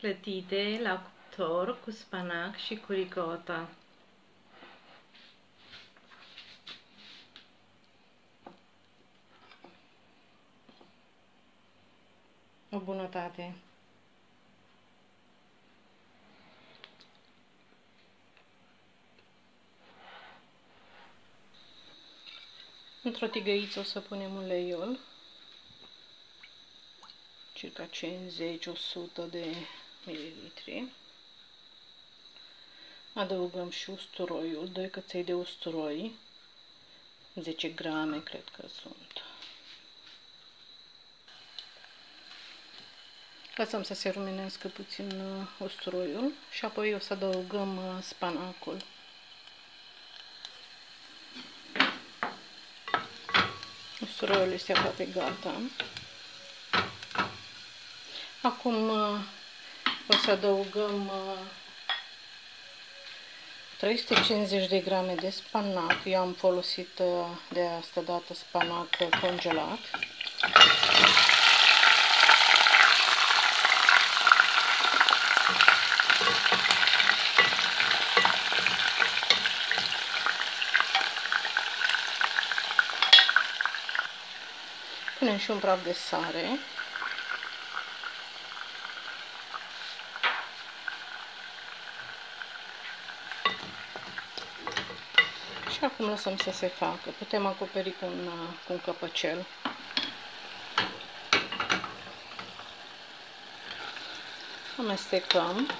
clătite la cuptor cu spanac și cu ricota. O bunătate! Într-o tigăiță o să punem uleiul, circa 50-100 de mililitri. Adăugăm și usturoiul, 2 căței de usturoi, 10 grame cred că sunt. Lăsăm să se rumenească puțin uh, usturoiul și apoi o să adăugăm uh, spanacul. Usturoiul este aproape gata. Acum uh, o să adăugăm 350 de grame de spanac. Eu am folosit de asta dată spanac congelat. Punem și un praf de sare. Și acum lăsăm să se facă. Putem acoperi cu un, cu un căpăcel. Amestecăm.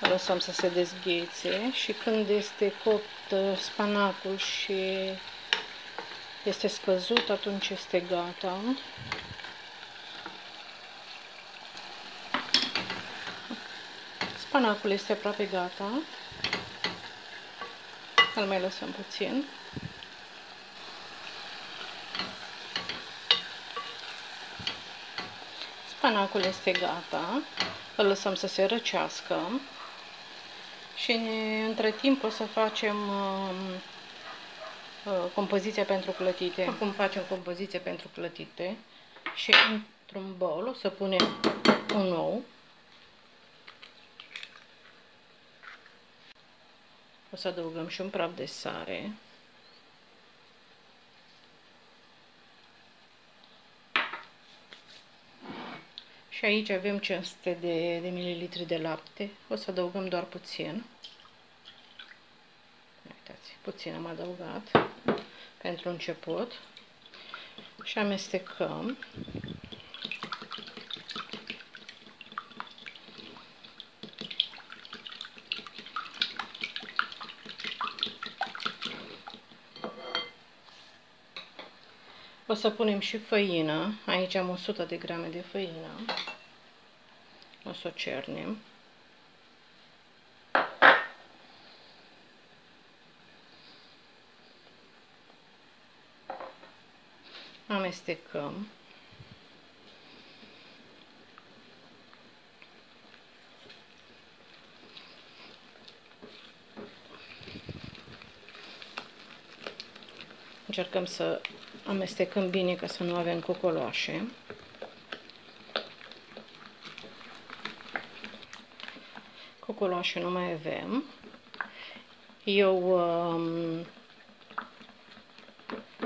Lăsăm să se dezghețe și când este copt uh, spanacul și este scăzut, atunci este gata. Spanacul este aproape gata. Îl mai lăsăm puțin. Spanacul este gata. Îl lăsăm să se răcească. Și între timp o să facem uh, Uh, compoziția pentru clătite. Acum facem compoziția pentru clătite și într-un bol o să punem un ou. O să adăugăm și un praf de sare. Și aici avem 500 de, de mililitri de lapte. O să adăugăm doar puțin. Uitați, puțin am adăugat pentru început și amestecăm. O să punem și făină. Aici am 100 de grame de făină. O să o cernem. amestecăm. Încercăm să amestecăm bine ca să nu avem cocoloașe. Cocoloașe nu mai avem. Eu um,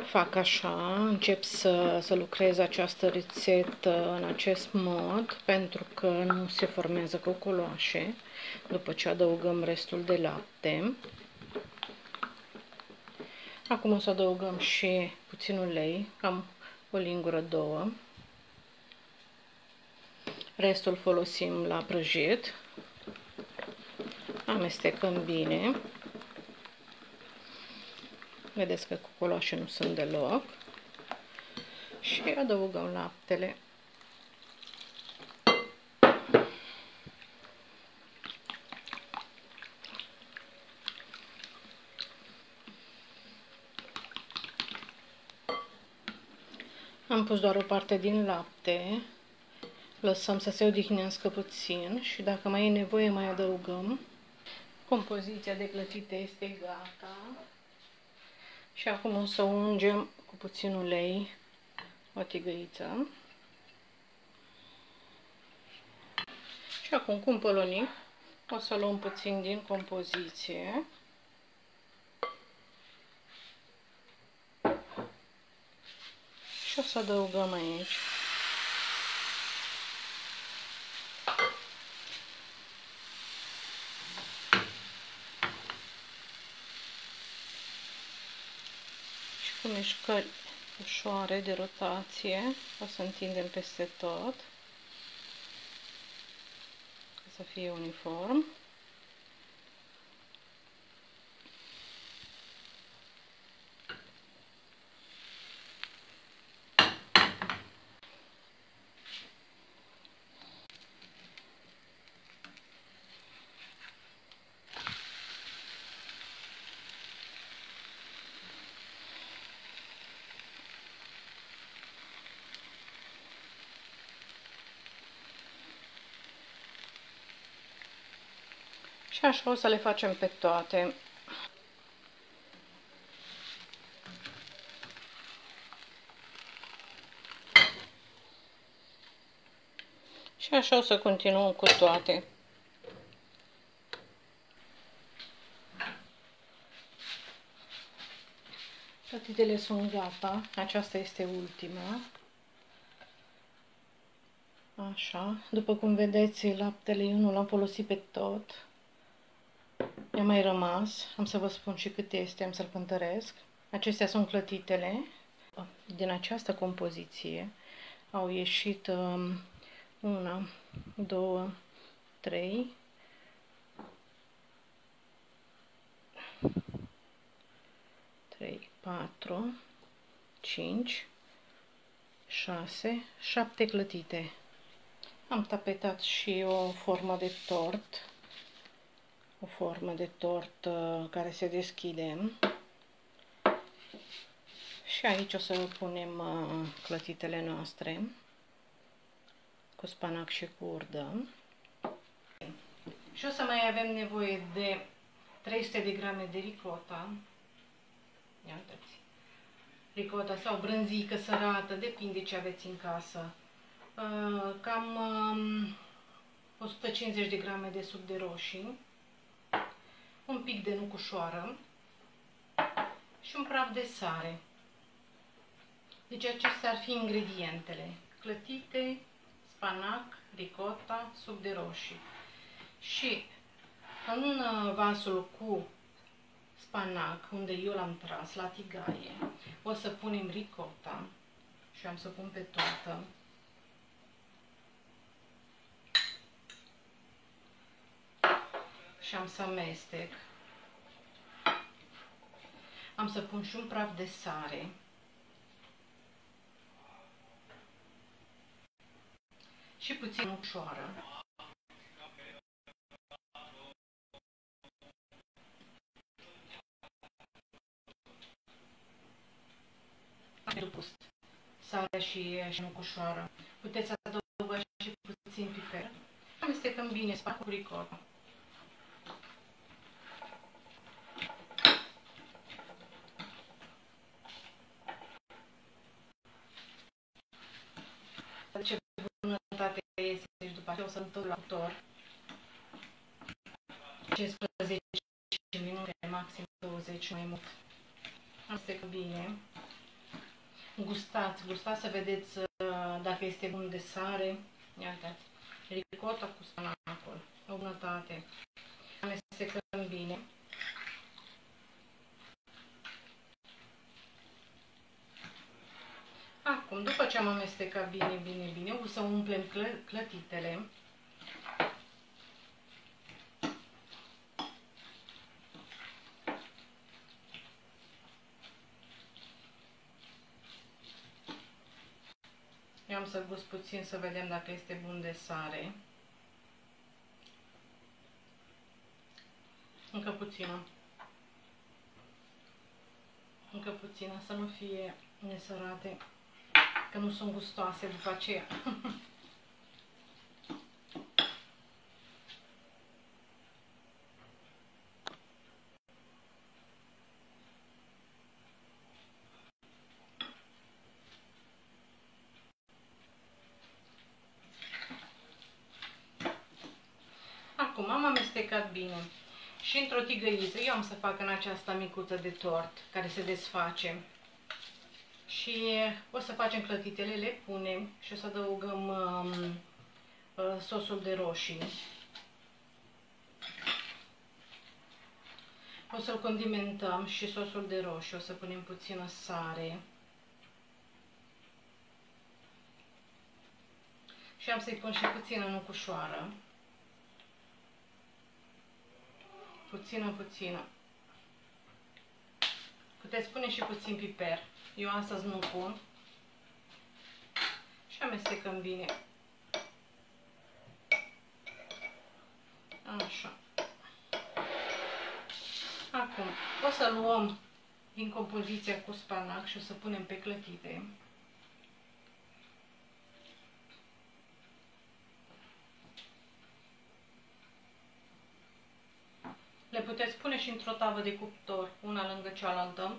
fac așa, încep să, să lucrez această rețetă în acest mod pentru că nu se formează coculoașe după ce adăugăm restul de lapte. Acum o să adăugăm și puțin ulei, cam o lingură, două. Restul folosim la prăjit. Amestecăm bine. Vedeți că cocoloașe nu sunt deloc. Și adăugăm laptele. Am pus doar o parte din lapte, lăsăm să se odihnească puțin și dacă mai e nevoie mai adăugăm. Compoziția de clătite este gata. Și acum o să ungem cu puțin ulei o tigăiță. Și acum cu un polonic o să luăm puțin din compoziție. Și o să adăugăm aici. Și cu mișcări ușoare de rotație o să întindem peste tot ca să fie uniform. Și așa o să le facem pe toate. Și așa o să continuăm cu toate. Cătitele sunt gata. Aceasta este ultima. Așa. După cum vedeți, laptele eu nu l-am folosit pe tot. Mi-a mai rămas, am să vă spun și cât este, am să-l cântăresc. Acestea sunt clătitele. Din această compoziție au ieșit um, una, două, trei, trei, patru, cinci, șase, șapte clătite. Am tapetat și o formă de tort o formă de tort uh, care se deschide. Și aici o să punem uh, clătitele noastre cu spanac și cu urdă. Și o să mai avem nevoie de 300 de grame de ricota. Ia uitați. Ricota sau brânzică sărată, depinde ce aveți în casă. Uh, cam 150 um, de grame de suc de roșii un pic de nucușoară și un praf de sare. Deci acestea ar fi ingredientele. Clătite, spanac, ricota, suc de roșii. Și în vasul cu spanac, unde eu l-am tras la tigaie, o să punem ricota și am să pun pe toată. și am să amestec. Am să pun și un praf de sare. Și puțin ușoară. Am pus sare și, și nucușoară. Puteți adăuga și puțin piper. Amestecăm bine spacul cu ricota. ce bunătate este și după aceea o să întorc la autor 15 minute, maxim 20 mai mult. Asta bine. Gustați, gustați să vedeți uh, dacă este bun de sare. Ia uitați. Ricota cu spanacul. O bunătate. Amestecăm bine. Acum, după ce am amestecat bine, bine, bine, o să umplem clă clătitele. Eu am să gust puțin să vedem dacă este bun de sare. Încă puțină. Încă puțină, să nu fie nesărate că nu sunt gustoase după aceea. Acum am amestecat bine. Și într-o tigăiță, eu am să fac în aceasta micuță de tort, care se desface. Și o să facem clătitele, le punem și o să adăugăm um, uh, sosul de roșii. O să-l condimentăm și sosul de roșii, o să punem puțină sare. Și am să-i pun și puțină nucușoară. Puțină, puțină. Puteți pune și puțin piper. Eu astăzi nu pun. Și amestecăm bine. Așa. Acum, o să luăm din compoziția cu spanac și o să punem pe clătite. Le puteți pune și într-o tavă de cuptor, una lângă cealaltă.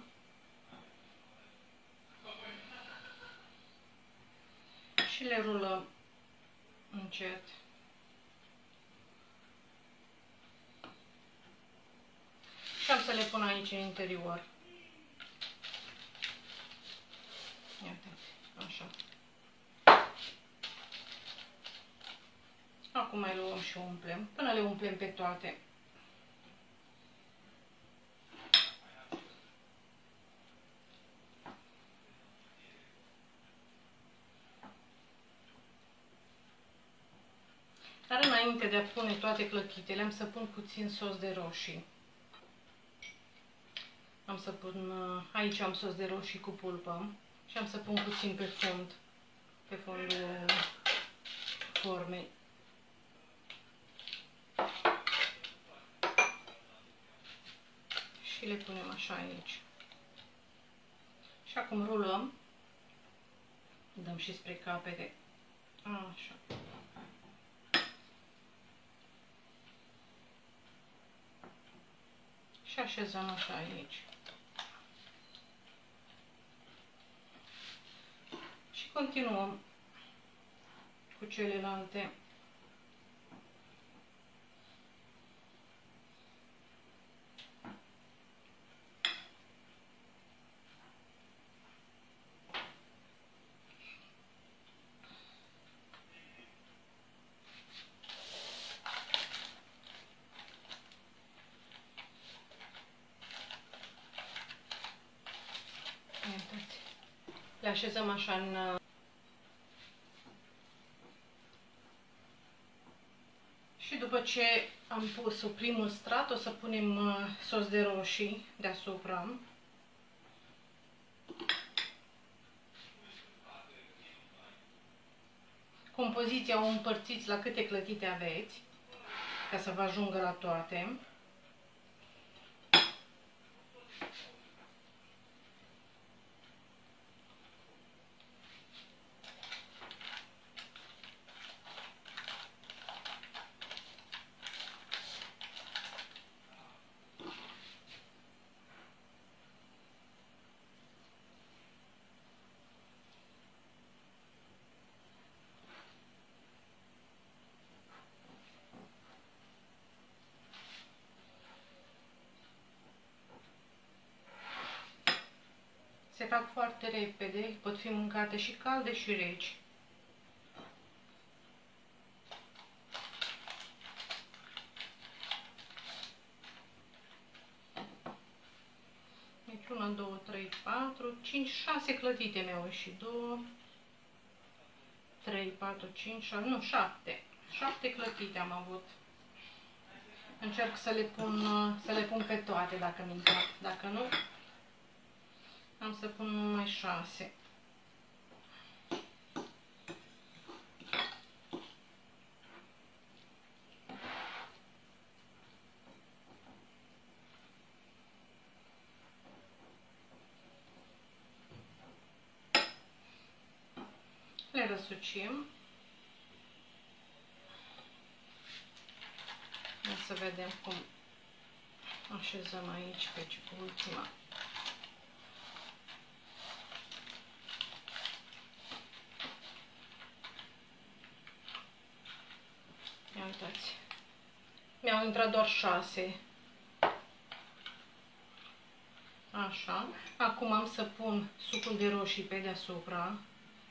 Și le rulăm încet. Și am să le pun aici în interior. Iată, așa. Acum mai luăm și umplem, până le umplem pe toate. Înainte de a pune toate clăchitele, am să pun puțin sos de roșii. Am să pun, uh, aici am sos de roșii cu pulpă și am să pun puțin pe fund, pe fundul formei. Și le punem așa aici. Și acum rulăm, dăm și spre capete, așa. Și așezăm așa aici. Și continuăm cu celelalte. Le așezăm așa în... Și după ce am pus primul strat, o să punem uh, sos de roșii deasupra. Compoziția o împărțiți la câte clătite aveți, ca să vă ajungă la toate. Fac foarte repede, pot fi mâncate și calde și reci. Deci 1, 2, 3, 4, 5, 6 clătite mi-au ieșit. 2, 3, 4, 5, 6, nu, 7. 7 clătite am avut. Încerc să le pun, să le pun pe toate dacă mi Dacă nu, am să pun numai șase. Le răsucim. O să vedem cum așezăm aici pe ultima uitați. Mi-au intrat doar 6. Așa. Acum am să pun sucul de roșii pe deasupra.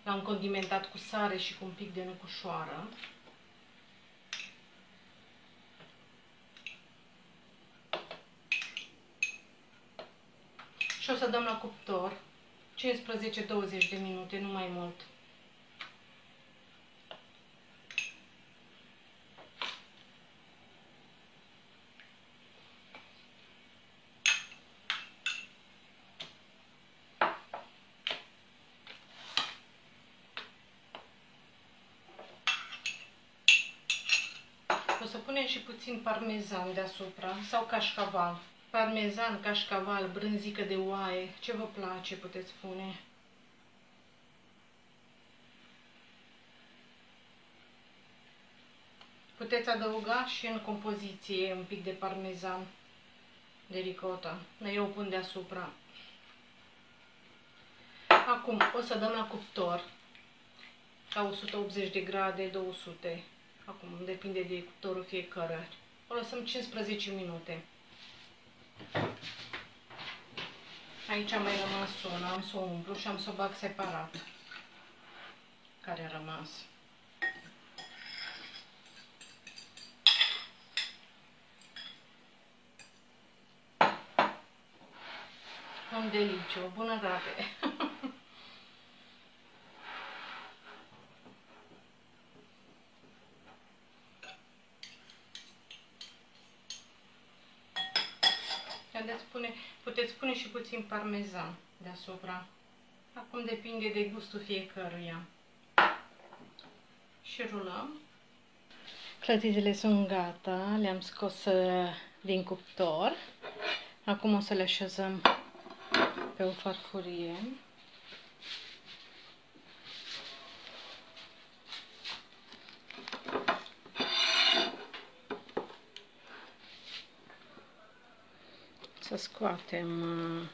L-am condimentat cu sare și cu un pic de nucușoară. Și o să dăm la cuptor 15-20 de minute, nu mai mult. O să punem și puțin parmezan deasupra sau cașcaval. Parmezan, cașcaval, brânzică de oaie, ce vă place puteți pune. Puteți adăuga și în compoziție un pic de parmezan de ricota. Eu o pun deasupra. Acum o să dăm la cuptor la 180 de grade, 200 Acum depinde de cuptorul fiecare. O lăsăm 15 minute. Aici a mai rămas una, am să o umplu și am să o bag separat. Care a rămas. Un deliciu, bunătate! Puteți pune, puteți pune și puțin parmezan deasupra. Acum depinde de gustul fiecăruia. Și rulăm. Clătitele sunt gata, le-am scos uh, din cuptor. Acum o să le așezăm pe o farfurie. Să scoatem uh,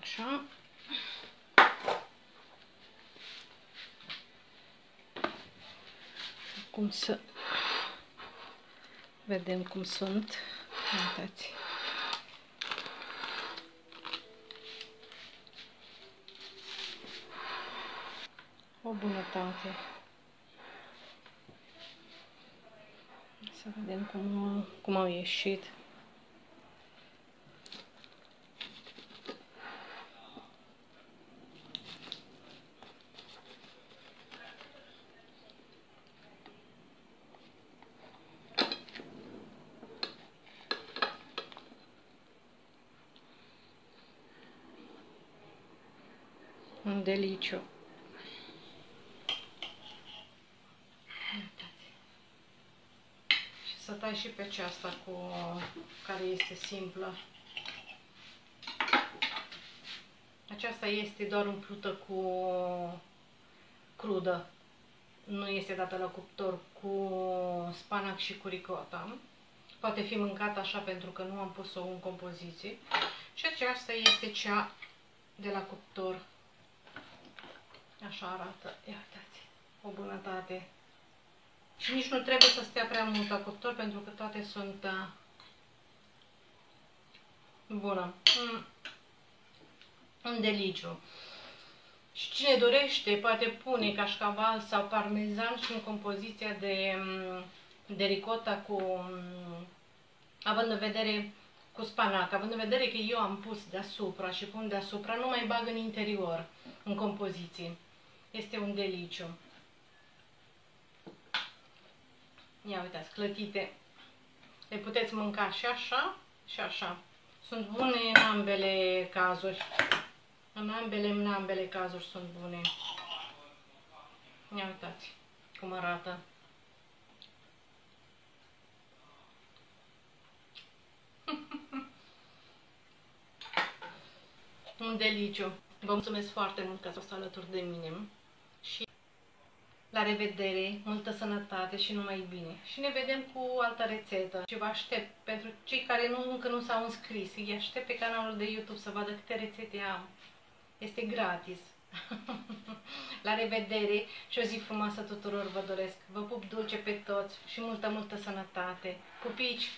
așa. Cum să vedem cum sunt. Uitați. O bunătate. Să vedem cum, cum au ieșit. un deliciu. Să tai și pe aceasta cu care este simplă. Aceasta este doar umplută cu crudă. Nu este dată la cuptor cu spanac și cu ricota. Poate fi mâncată așa pentru că nu am pus-o în compoziție. Și aceasta este cea de la cuptor. Așa arată. Ia uitați. O bunătate. Și nici nu trebuie să stea prea mult la cuptor pentru că toate sunt uh, bună. Mm. Un deliciu. Și cine dorește poate pune cașcaval sau parmezan și în compoziția de, mm, de ricota cu, mm, având în vedere cu spanac, având în vedere că eu am pus deasupra și pun deasupra, nu mai bag în interior, în compoziție. Este un deliciu. Ia uitați, clătite. Le puteți mânca și așa și așa. Sunt bune în ambele cazuri. În ambele, în ambele cazuri sunt bune. Ia uitați cum arată. Un deliciu. Vă mulțumesc foarte mult că ați fost alături de mine. Și la revedere, multă sănătate și numai bine. Și ne vedem cu altă rețetă. Și vă aștept pentru cei care nu, încă nu s-au înscris. Îi aștept pe canalul de YouTube să vadă câte rețete am. Este gratis. La revedere și o zi frumoasă tuturor vă doresc. Vă pup dulce pe toți și multă, multă sănătate. Pupici!